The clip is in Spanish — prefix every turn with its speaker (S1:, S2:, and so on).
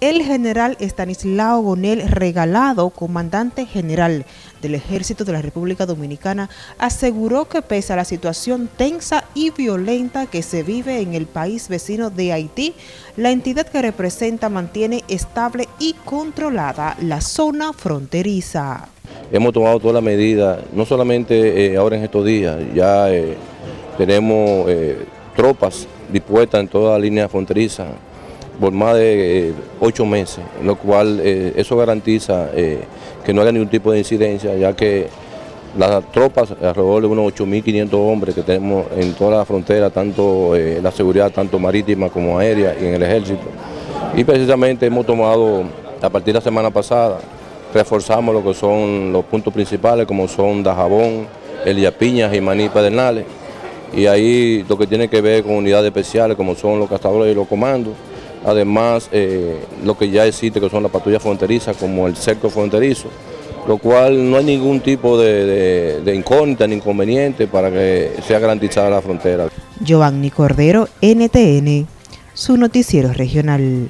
S1: El general Estanislao Gonel Regalado, comandante general del Ejército de la República Dominicana, aseguró que pese a la situación tensa y violenta que se vive en el país vecino de Haití, la entidad que representa mantiene estable y controlada la zona fronteriza.
S2: Hemos tomado todas las medidas, no solamente eh, ahora en estos días, ya eh, tenemos eh, tropas dispuestas en toda la línea fronteriza, por más de eh, ocho meses, lo cual eh, eso garantiza eh, que no haya ningún tipo de incidencia, ya que las tropas, alrededor de unos 8.500 hombres que tenemos en toda la frontera, tanto la seguridad tanto marítima como aérea y en el ejército. Y precisamente hemos tomado, a partir de la semana pasada, reforzamos lo que son los puntos principales, como son Dajabón, Elia Piñas y Maní Pedernales. Y ahí lo que tiene que ver con unidades especiales, como son los cazadores y los comandos, Además, eh, lo que ya existe, que son las patrullas fronterizas, como el cerco fronterizo, lo cual no hay ningún tipo de, de incógnita ni inconveniente para que sea garantizada la frontera.
S1: Giovanni Cordero, NTN, su noticiero regional.